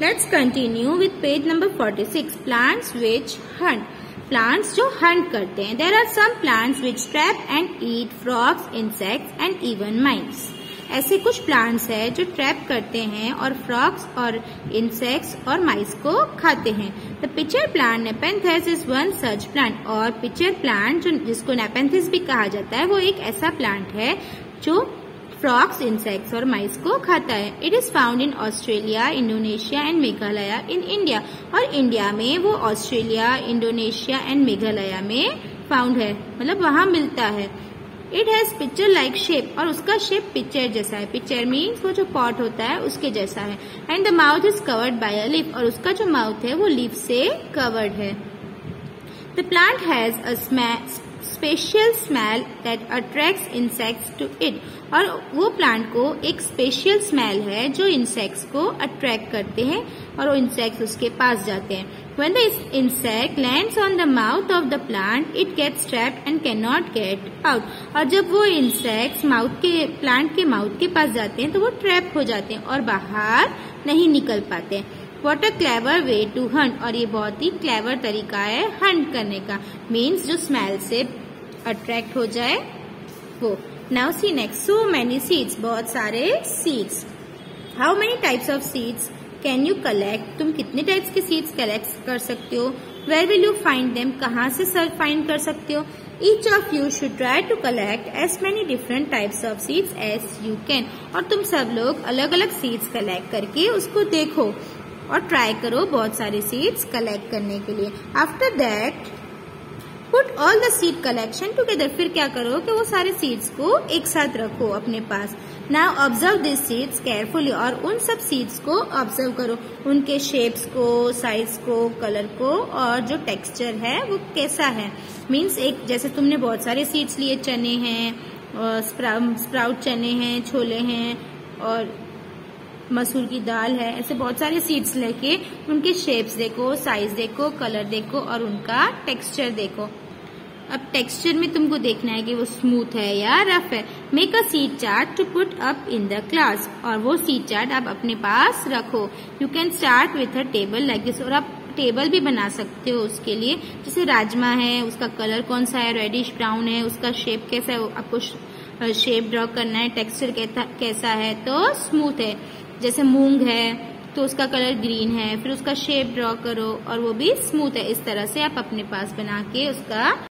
Let's continue with page number forty six plants which hunt plants जो hunt करते हैं there are some plants which trap and eat frogs insects and even mice ऐसे कुछ plants है जो trap करते हैं और फ्रॉक्स और इंसेक्ट्स और माइस को खाते हैं। The pitcher plant Nepenthes is one such plant और पिचर प्लांट जो जिसको नेपेंथिस भी कहा जाता है, वो एक ऐसा प्लांट है जो फ्रॉक्स इंसेक्ट्स और माइस को खाता है। It is found in Australia Indonesia and Meghalaya in India और इंडिया में वो ऑस्ट्रेलिया इंडोनेशिया एंड मेघालय में फाउंड है। मतलब वहाँ मिलता है। It has pitcher like shape और उसका शेप पिक्चर जैसा है। पिक्चर मीन्स वो जो पॉट होता है, उसके जैसा है। And the mouth is covered by a leaf और उसका जो माउथ है, वो लीफ से कवर्ड है। The plant has a special smell that attracts insects to it और वो प्लांट को एक स्पेशल स्मेल है जो इंसेक्ट्स को अट्रैक्ट करते हैं और वो इंसेक्ट्स उसके पास जाते हैं। When the insect insect on the mouth of the plant it gets gets and can not get out और जब वो इंसेक्ट्स माउथ के प्लांट के माउथ के पास जाते हैं तो वो ट्रैप हो जाते हैं और बाहर नहीं निकल पाते what a clever way to hunt और ये बहुत ही क्लेवर तरीका है हंट करने का। मीन्स जो स्मेल से अट्रैक्ट हो जाए, वो। Now see next so many seeds बहुत सारे seeds how many types of seeds can you collect तुम कितने टाइप्स के सीड्स कलेक्ट कर सकते हो? Where will you find them कहाँ से सर फाइंड कर सकते हो? Each of you should try to collect as many different types of seeds as you can और तुम सब लोग अलग अलग सीड्स कलेक्ट करके उसको देखो। और ट्राई करो बहुत सारे सीड्स कलेक्ट करने के लिए। After that put all the seed collection together फिर क्या करो कि वो सारे सीड्स को एक साथ रखो अपने पास। Now observe this seeds carefully और उन सब सीड्स को ऑब्ज़र्व करो। उनके शेप्स को साइज़ को कलर को और जो टेक्सचर है वो कैसा है। मीन्स एक, जैसे तुमने बहुत सारे सीड्स लिए चने हैं स्प्राउट चने हैं, छोले हैं और मसूर की दाल है, ऐसे बहुत सारे सीड्स लेके उनके शेप्स देखो साइज़ देखो कलर देखो और उनका टेक्सचर देखो। अब टेक्सचर में तुमको देखना है कि वो स्मूथ है या रफ है। Make a sheet chart to put up in the class और वो सीट चार्ट आप अपने पास रखो। You can start with a table like this और आप टेबल भी बना सकते हो उसके लिए। जैसे राजमा है, उसका कलर कौन सा है? रेडिश ब्राउन है, उसका शेप कैसा है? आपको शेप ड्रॉ करना है टेक्सचर कैसा है? तो स्मूथ है। जैसे मूंग है तो उसका कलर ग्रीन है, फिर उसका शेप ड्रॉ करो और वो भी स्मूथ है। इस तरह से आप अपने पास बना के उसका